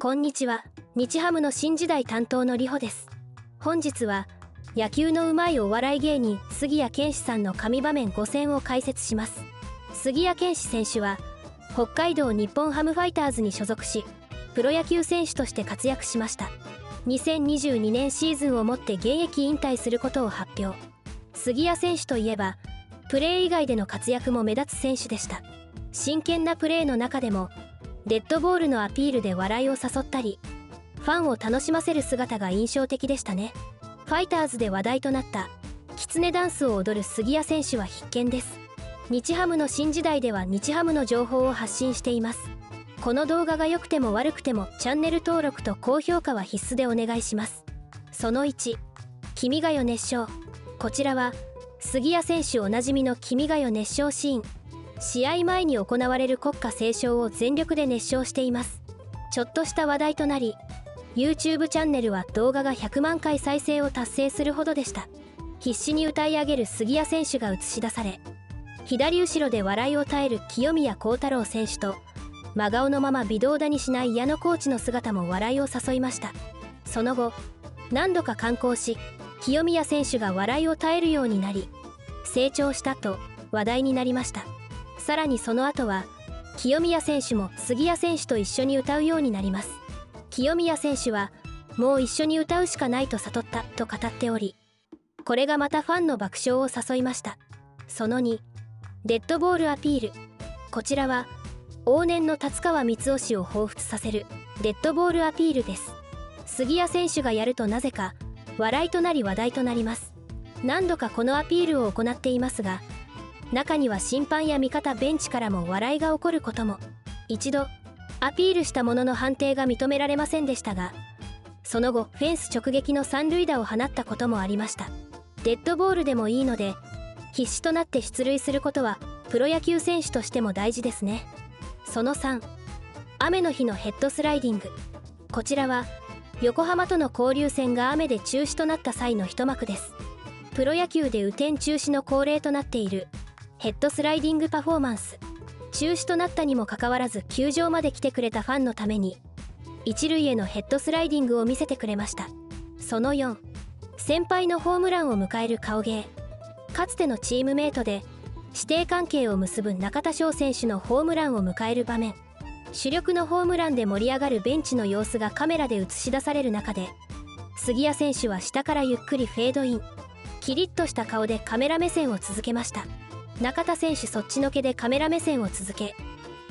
こんにちは。日ハムの新時代担当のりほです。本日は野球のうまいお笑い芸人杉谷拳士さんの神場面5選を解説します。杉谷拳士選手は北海道日本ハムファイターズに所属しプロ野球選手として活躍しました。2022年シーズンをもって現役引退することを発表。杉谷選手といえばプレー以外での活躍も目立つ選手でした。真剣なプレーの中でもデッドボールのアピールで笑いを誘ったりファンを楽しませる姿が印象的でしたね。ファイターズで話題となったキツネダンスを踊る杉谷選手は必見です。日ハムの新時代では日ハムの情報を発信しています。この動画が良くても悪くてもチャンネル登録と高評価は必須でお願いします。その1君が代熱唱。こちらは杉谷選手おなじみの君が代熱唱シーン。試合前に行われる国歌斉唱を全力で熱唱しています。ちょっとした話題となり YouTube チャンネルは動画が100万回再生を達成するほどでした。必死に歌い上げる杉谷選手が映し出され左後ろで笑いを絶える清宮幸太郎選手と真顔のまま微動だにしない矢野コーチの姿も笑いを誘いました。その後何度か観光し清宮選手が笑いを絶えるようになり成長したと話題になりました。さらにその後は清宮選手も杉谷選手と一緒に歌うようになります。清宮選手はもう一緒に歌うしかないと悟ったと語っておりこれがまたファンの爆笑を誘いました。その2デッドボールアピール。こちらは往年の達川光雄氏を彷彿させるデッドボールアピールです。杉谷選手がやるとなぜか笑いとなり話題となります。何度かこのアピールを行っていますが中には審判や味方ベンチからも笑いが起こることも。一度アピールしたものの判定が認められませんでしたがその後フェンス直撃の三塁打を放ったこともありました。デッドボールでもいいので必死となって出塁することはプロ野球選手としても大事ですね。その3雨の日のヘッドスライディング。こちらは横浜との交流戦が雨で中止となった際の一幕です。プロ野球で雨天中止の恒例となっているヘッドスライディングパフォーマンス。中止となったにもかかわらず球場まで来てくれたファンのために一塁へのヘッドスライディングを見せてくれました。その4先輩のホームランを迎える顔芸。かつてのチームメイトで師弟関係を結ぶ中田翔選手のホームランを迎える場面。主力のホームランで盛り上がるベンチの様子がカメラで映し出される中で杉谷選手は下からゆっくりフェードイン。キリッとした顔でカメラ目線を続けました。中田選手そっちのけでカメラ目線を続け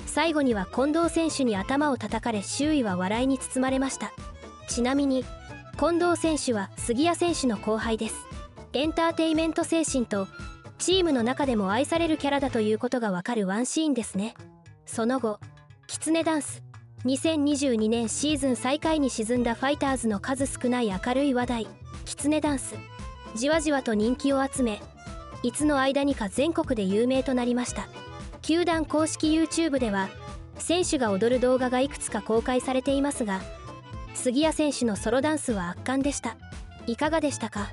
最後には近藤選手に頭を叩かれ周囲は笑いに包まれました。ちなみに近藤選手は杉谷選手の後輩です。エンターテイメント精神とチームの中でも愛されるキャラだということがわかるワンシーンですね。その後キツネダンス。2022年シーズン最下位に沈んだファイターズの数少ない明るい話題。キツネダンス。じわじわと人気を集めいつの間にか全国で有名となりました。球団公式 YouTube では選手が踊る動画がいくつか公開されていますが杉谷選手のソロダンスは圧巻でした。いかがでしたか？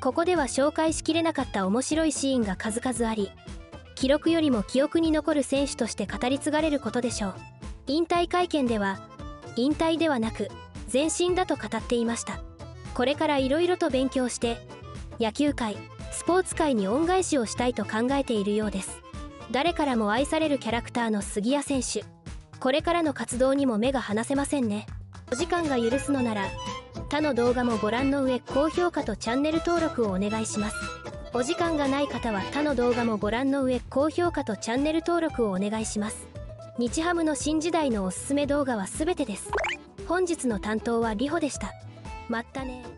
ここでは紹介しきれなかった面白いシーンが数々あり記録よりも記憶に残る選手として語り継がれることでしょう。引退会見では引退ではなく前進だと語っていました。これから色々と勉強して野球界スポーツ界に恩返しをしたいと考えているようです。誰からも愛されるキャラクターの杉谷選手。これからの活動にも目が離せませんね。お時間が許すのなら他の動画もご覧の上高評価とチャンネル登録をお願いします。お時間がない方は他の動画もご覧の上高評価とチャンネル登録をお願いします。日ハムの新時代のおすすめ動画は全てです。本日の担当はリホでした。まったね